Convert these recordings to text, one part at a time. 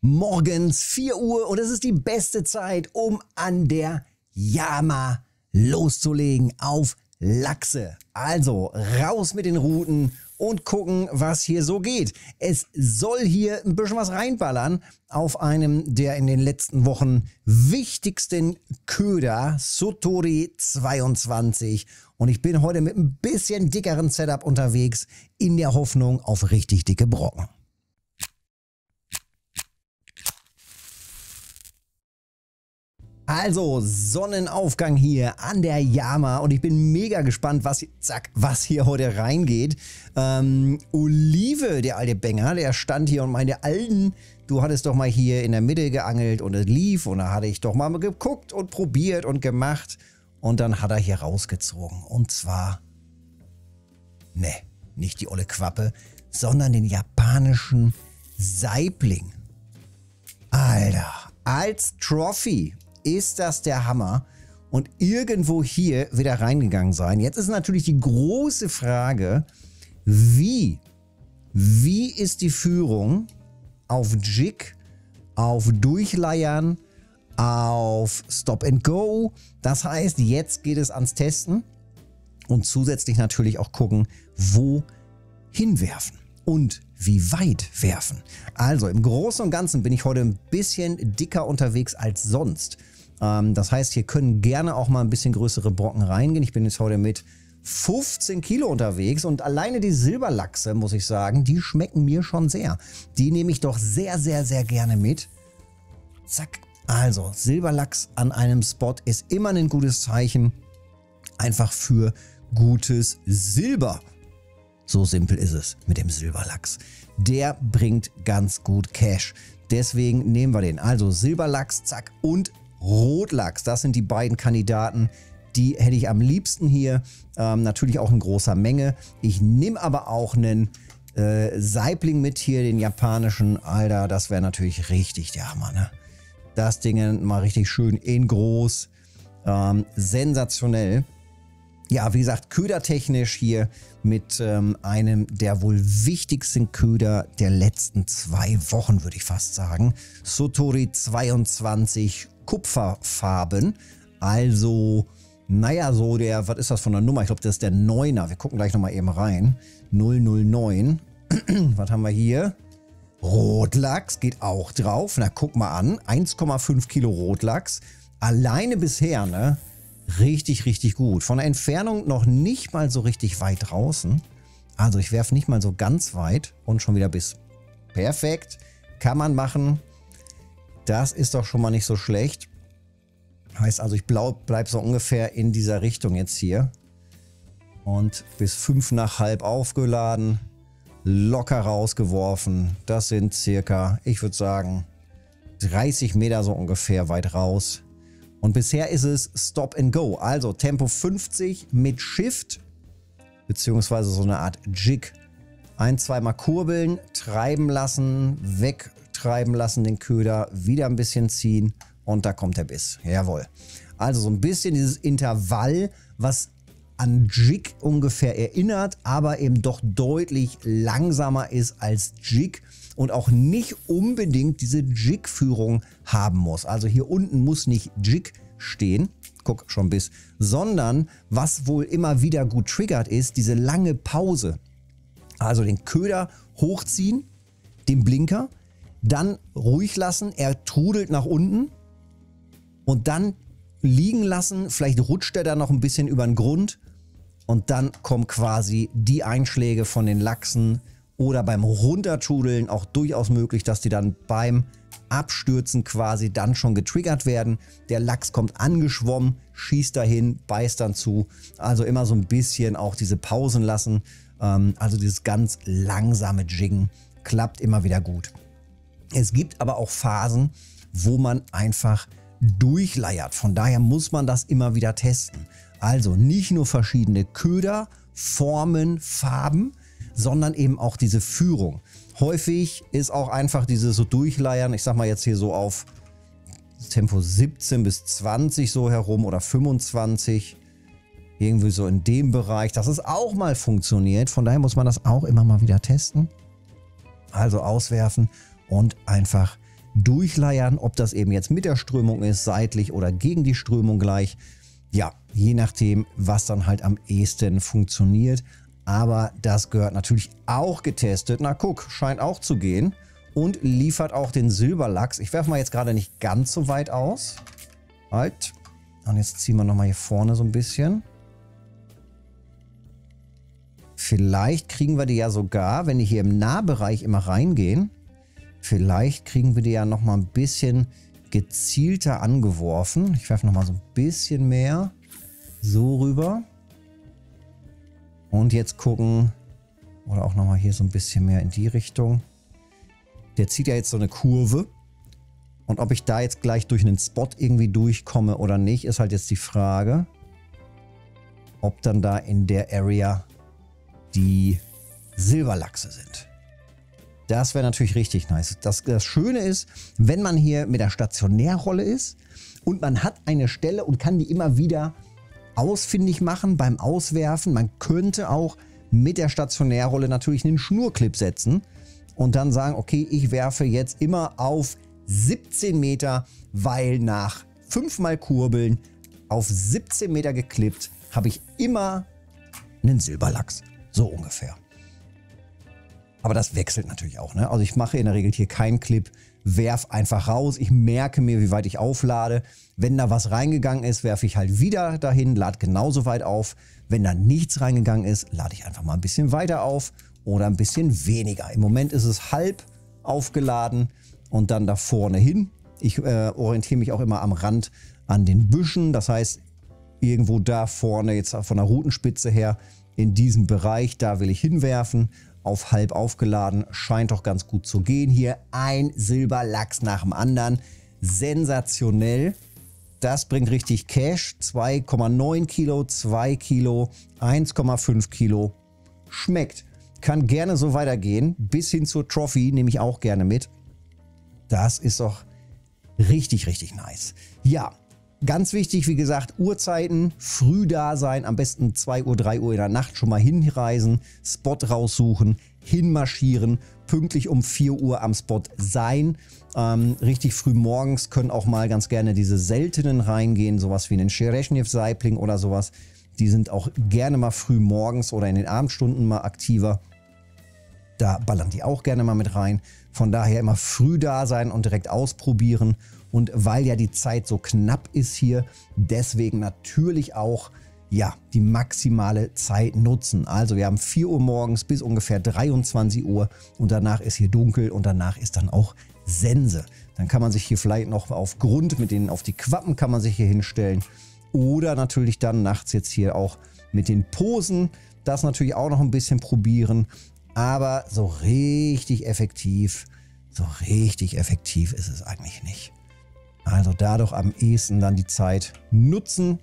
morgens 4 Uhr und es ist die beste Zeit, um an der Yama loszulegen auf Lachse. Also raus mit den Routen und gucken, was hier so geht. Es soll hier ein bisschen was reinballern auf einem der in den letzten Wochen wichtigsten Köder, Sotori 22. Und ich bin heute mit ein bisschen dickeren Setup unterwegs, in der Hoffnung auf richtig dicke Brocken. Also, Sonnenaufgang hier an der Yama und ich bin mega gespannt, was, zack, was hier heute reingeht. Ähm, Olive, der alte Bänger, der stand hier und meinte, Alten, du hattest doch mal hier in der Mitte geangelt und es lief und da hatte ich doch mal geguckt und probiert und gemacht und dann hat er hier rausgezogen und zwar, ne, nicht die olle Quappe, sondern den japanischen Saibling. Alter, als Trophy ist das der Hammer und irgendwo hier wieder reingegangen sein. Jetzt ist natürlich die große Frage, wie, wie ist die Führung auf Jig, auf Durchleiern, auf Stop and Go. Das heißt, jetzt geht es ans Testen und zusätzlich natürlich auch gucken, wo hinwerfen und wie weit werfen. Also im Großen und Ganzen bin ich heute ein bisschen dicker unterwegs als sonst. Ähm, das heißt, hier können gerne auch mal ein bisschen größere Brocken reingehen. Ich bin jetzt heute mit 15 Kilo unterwegs und alleine die Silberlachse, muss ich sagen, die schmecken mir schon sehr. Die nehme ich doch sehr, sehr, sehr gerne mit. Zack. Also, Silberlachs an einem Spot ist immer ein gutes Zeichen. Einfach für gutes Silber. So simpel ist es mit dem Silberlachs. Der bringt ganz gut Cash. Deswegen nehmen wir den. Also Silberlachs, zack, und Rotlachs. Das sind die beiden Kandidaten, die hätte ich am liebsten hier. Ähm, natürlich auch in großer Menge. Ich nehme aber auch einen äh, Saibling mit hier, den japanischen. Alter, das wäre natürlich richtig der Hammer, ne? Das Ding mal richtig schön in groß. Ähm, sensationell. Ja, wie gesagt, ködertechnisch hier mit ähm, einem der wohl wichtigsten Köder der letzten zwei Wochen, würde ich fast sagen. Sotori 22 Kupferfarben. Also, naja, so der, was ist das von der Nummer? Ich glaube, das ist der 9er. Wir gucken gleich nochmal eben rein. 009. was haben wir hier? Rotlachs geht auch drauf. Na, guck mal an. 1,5 Kilo Rotlachs. Alleine bisher, ne? Richtig, richtig gut. Von der Entfernung noch nicht mal so richtig weit draußen. Also ich werfe nicht mal so ganz weit und schon wieder bis. Perfekt. Kann man machen. Das ist doch schon mal nicht so schlecht. Heißt also, ich bleibe so ungefähr in dieser Richtung jetzt hier. Und bis fünf nach halb aufgeladen, locker rausgeworfen. Das sind circa, ich würde sagen, 30 Meter so ungefähr weit raus. Und bisher ist es Stop and Go. Also Tempo 50 mit Shift, beziehungsweise so eine Art Jig. Ein, zweimal kurbeln, treiben lassen, weg treiben lassen, den Köder, wieder ein bisschen ziehen und da kommt der Biss. Jawohl. Also so ein bisschen dieses Intervall, was an Jig ungefähr erinnert, aber eben doch deutlich langsamer ist als Jig und auch nicht unbedingt diese Jig-Führung haben muss. Also hier unten muss nicht Jig stehen, guck schon bis, sondern was wohl immer wieder gut triggert ist, diese lange Pause. Also den Köder hochziehen, den Blinker, dann ruhig lassen, er trudelt nach unten und dann liegen lassen, vielleicht rutscht er da noch ein bisschen über den Grund und dann kommen quasi die Einschläge von den Lachsen oder beim Runtertrudeln auch durchaus möglich, dass die dann beim Abstürzen quasi dann schon getriggert werden. Der Lachs kommt angeschwommen, schießt dahin, beißt dann zu. Also immer so ein bisschen auch diese Pausen lassen. Ähm, also dieses ganz langsame Jiggen klappt immer wieder gut. Es gibt aber auch Phasen, wo man einfach durchleiert. Von daher muss man das immer wieder testen. Also nicht nur verschiedene Köder, Formen, Farben, sondern eben auch diese Führung. Häufig ist auch einfach dieses so Durchleiern, ich sag mal jetzt hier so auf Tempo 17 bis 20 so herum oder 25, irgendwie so in dem Bereich, dass es auch mal funktioniert. Von daher muss man das auch immer mal wieder testen. Also auswerfen und einfach durchleiern, ob das eben jetzt mit der Strömung ist, seitlich oder gegen die Strömung gleich. Ja, je nachdem, was dann halt am ehesten funktioniert. Aber das gehört natürlich auch getestet. Na guck, scheint auch zu gehen. Und liefert auch den Silberlachs. Ich werfe mal jetzt gerade nicht ganz so weit aus. Halt. Und jetzt ziehen wir nochmal hier vorne so ein bisschen. Vielleicht kriegen wir die ja sogar, wenn die hier im Nahbereich immer reingehen, vielleicht kriegen wir die ja nochmal ein bisschen gezielter angeworfen. Ich werfe nochmal so ein bisschen mehr so rüber. Und jetzt gucken, oder auch nochmal hier so ein bisschen mehr in die Richtung. Der zieht ja jetzt so eine Kurve. Und ob ich da jetzt gleich durch einen Spot irgendwie durchkomme oder nicht, ist halt jetzt die Frage, ob dann da in der Area die Silberlachse sind. Das wäre natürlich richtig nice. Das, das Schöne ist, wenn man hier mit der Stationärrolle ist und man hat eine Stelle und kann die immer wieder ausfindig machen beim Auswerfen. Man könnte auch mit der Stationärrolle natürlich einen Schnurclip setzen und dann sagen, okay, ich werfe jetzt immer auf 17 Meter, weil nach fünfmal Kurbeln auf 17 Meter geklippt habe ich immer einen Silberlachs. So ungefähr. Aber das wechselt natürlich auch. Ne? Also ich mache in der Regel hier keinen Clip, werf einfach raus. Ich merke mir, wie weit ich auflade. Wenn da was reingegangen ist, werfe ich halt wieder dahin, lade genauso weit auf. Wenn da nichts reingegangen ist, lade ich einfach mal ein bisschen weiter auf oder ein bisschen weniger. Im Moment ist es halb aufgeladen und dann da vorne hin. Ich äh, orientiere mich auch immer am Rand an den Büschen. Das heißt, irgendwo da vorne, jetzt von der Routenspitze her, in diesem Bereich, da will ich hinwerfen. Auf halb aufgeladen, scheint doch ganz gut zu gehen hier. Ein Silberlachs nach dem anderen. Sensationell. Das bringt richtig Cash. 2,9 Kilo, 2 Kilo, 1,5 Kilo. Schmeckt. Kann gerne so weitergehen. Bis hin zur Trophy nehme ich auch gerne mit. Das ist doch richtig, richtig nice. Ja, Ganz wichtig, wie gesagt, Uhrzeiten, früh da sein, am besten 2 Uhr, 3 Uhr in der Nacht schon mal hinreisen, Spot raussuchen, hinmarschieren, pünktlich um 4 Uhr am Spot sein. Ähm, richtig früh morgens können auch mal ganz gerne diese seltenen reingehen, sowas wie einen Schereshnev-Saibling oder sowas. Die sind auch gerne mal früh morgens oder in den Abendstunden mal aktiver. Da ballern die auch gerne mal mit rein. Von daher immer früh da sein und direkt ausprobieren. Und weil ja die Zeit so knapp ist hier, deswegen natürlich auch ja, die maximale Zeit nutzen. Also wir haben 4 Uhr morgens bis ungefähr 23 Uhr und danach ist hier dunkel und danach ist dann auch Sense. Dann kann man sich hier vielleicht noch auf Grund mit denen auf die Quappen kann man sich hier hinstellen oder natürlich dann nachts jetzt hier auch mit den Posen das natürlich auch noch ein bisschen probieren. Aber so richtig effektiv, so richtig effektiv ist es eigentlich nicht. Also dadurch am ehesten dann die Zeit nutzen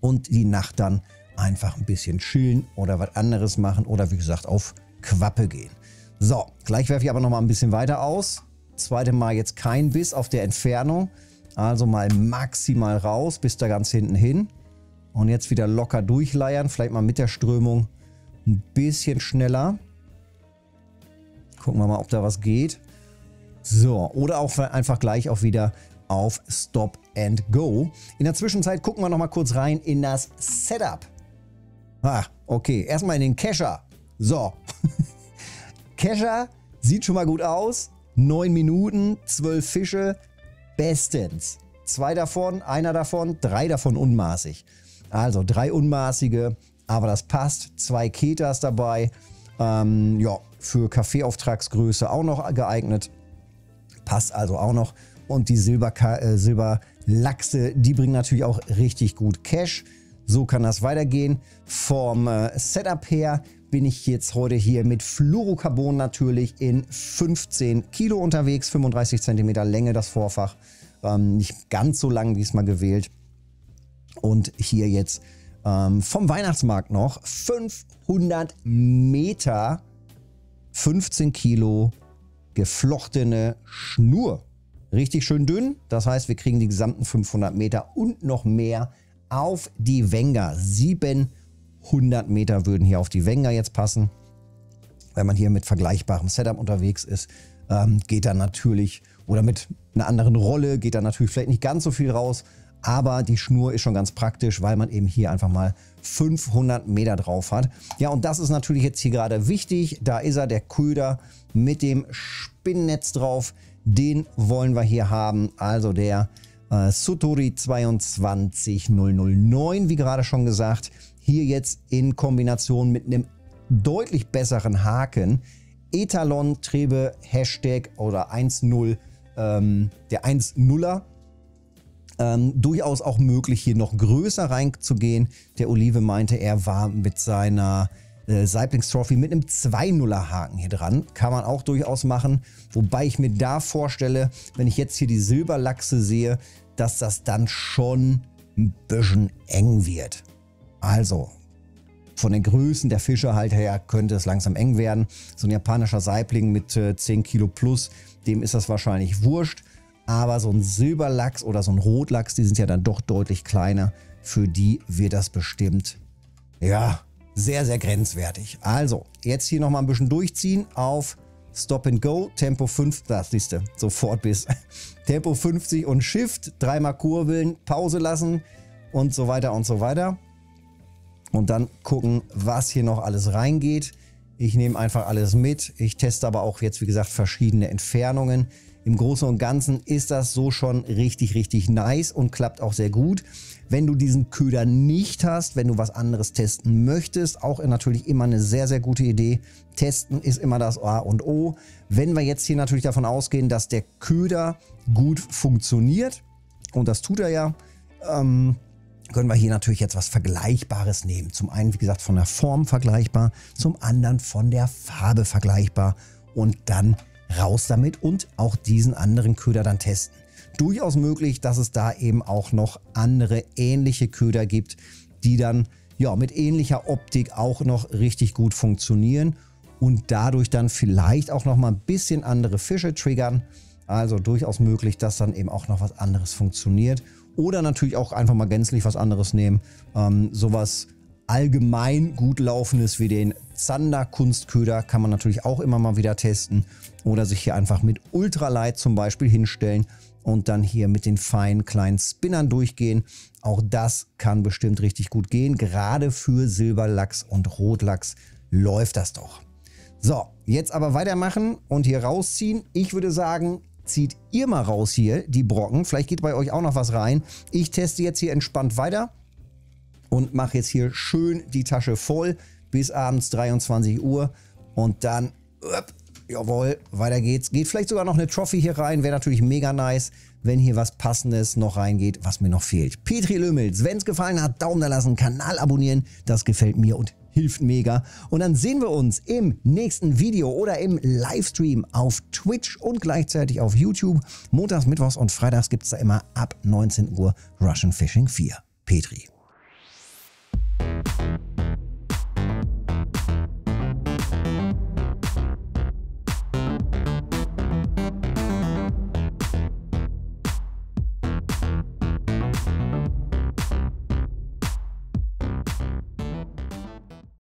und die Nacht dann einfach ein bisschen chillen oder was anderes machen oder wie gesagt auf Quappe gehen. So, gleich werfe ich aber noch mal ein bisschen weiter aus. Zweite Mal jetzt kein Biss auf der Entfernung. Also mal maximal raus bis da ganz hinten hin. Und jetzt wieder locker durchleiern. Vielleicht mal mit der Strömung ein bisschen schneller. Gucken wir mal, ob da was geht. So, oder auch einfach gleich auch wieder auf Stop and Go. In der Zwischenzeit gucken wir noch mal kurz rein in das Setup. Ah, okay. Erstmal in den Kescher. So. Kescher sieht schon mal gut aus. 9 Minuten, 12 Fische. Bestens. Zwei davon, einer davon, drei davon unmaßig. Also drei unmaßige, aber das passt. Zwei Ketas dabei. Ähm, ja, für Kaffeeauftragsgröße auch noch geeignet. Passt also auch noch. Und die Silberka äh, Silberlachse, die bringen natürlich auch richtig gut Cash. So kann das weitergehen. Vom äh, Setup her bin ich jetzt heute hier mit Fluorocarbon natürlich in 15 Kilo unterwegs, 35 cm Länge das Vorfach. Ähm, nicht ganz so lang diesmal gewählt. Und hier jetzt ähm, vom Weihnachtsmarkt noch 500 Meter, 15 Kilo geflochtene Schnur. Richtig schön dünn, das heißt, wir kriegen die gesamten 500 Meter und noch mehr auf die Wenger. 700 Meter würden hier auf die Wenger jetzt passen. Wenn man hier mit vergleichbarem Setup unterwegs ist, ähm, geht dann natürlich oder mit einer anderen Rolle geht da natürlich vielleicht nicht ganz so viel raus. Aber die Schnur ist schon ganz praktisch, weil man eben hier einfach mal 500 Meter drauf hat. Ja, und das ist natürlich jetzt hier gerade wichtig. Da ist er, der Köder mit dem Spinnnetz drauf. Den wollen wir hier haben. Also der äh, Sutori 22009, wie gerade schon gesagt. Hier jetzt in Kombination mit einem deutlich besseren Haken. Etalon Trebe Hashtag oder 1.0, ähm, der 1.0er ähm, durchaus auch möglich, hier noch größer reinzugehen. Der Olive meinte, er war mit seiner äh, Seiblings Trophy mit einem 2-0er Haken hier dran. Kann man auch durchaus machen. Wobei ich mir da vorstelle, wenn ich jetzt hier die Silberlachse sehe, dass das dann schon ein bisschen eng wird. Also, von den Größen der Fische halt her könnte es langsam eng werden. So ein japanischer Saibling mit äh, 10 Kilo plus, dem ist das wahrscheinlich wurscht. Aber so ein Silberlachs oder so ein Rotlachs, die sind ja dann doch deutlich kleiner. Für die wird das bestimmt, ja, sehr, sehr grenzwertig. Also, jetzt hier nochmal ein bisschen durchziehen auf Stop and Go, Tempo 5, das siehst du, sofort bis Tempo 50 und Shift, dreimal kurbeln, Pause lassen und so weiter und so weiter. Und dann gucken, was hier noch alles reingeht. Ich nehme einfach alles mit. Ich teste aber auch jetzt, wie gesagt, verschiedene Entfernungen. Im Großen und Ganzen ist das so schon richtig, richtig nice und klappt auch sehr gut. Wenn du diesen Köder nicht hast, wenn du was anderes testen möchtest, auch natürlich immer eine sehr, sehr gute Idee. Testen ist immer das A und O. Wenn wir jetzt hier natürlich davon ausgehen, dass der Köder gut funktioniert, und das tut er ja, ähm, können wir hier natürlich jetzt was Vergleichbares nehmen. Zum einen, wie gesagt, von der Form vergleichbar, zum anderen von der Farbe vergleichbar und dann raus damit und auch diesen anderen Köder dann testen. Durchaus möglich, dass es da eben auch noch andere ähnliche Köder gibt, die dann ja mit ähnlicher Optik auch noch richtig gut funktionieren und dadurch dann vielleicht auch noch mal ein bisschen andere Fische triggern. Also durchaus möglich, dass dann eben auch noch was anderes funktioniert. Oder natürlich auch einfach mal gänzlich was anderes nehmen. Ähm, sowas allgemein gut laufendes wie den Zander Kunstköder kann man natürlich auch immer mal wieder testen oder sich hier einfach mit Ultralight zum Beispiel hinstellen und dann hier mit den feinen kleinen Spinnern durchgehen. Auch das kann bestimmt richtig gut gehen. Gerade für Silberlachs und Rotlachs läuft das doch. So, jetzt aber weitermachen und hier rausziehen. Ich würde sagen, zieht ihr mal raus hier die Brocken. Vielleicht geht bei euch auch noch was rein. Ich teste jetzt hier entspannt weiter und mache jetzt hier schön die Tasche voll bis abends 23 Uhr und dann, upp, jawohl, weiter geht's. Geht vielleicht sogar noch eine Trophy hier rein, wäre natürlich mega nice, wenn hier was Passendes noch reingeht, was mir noch fehlt. Petri Lümmels, wenn es gefallen hat, Daumen da lassen, Kanal abonnieren, das gefällt mir und hilft mega. Und dann sehen wir uns im nächsten Video oder im Livestream auf Twitch und gleichzeitig auf YouTube. Montags, Mittwochs und Freitags gibt es da immer ab 19 Uhr Russian Fishing 4. Petri. Thank you.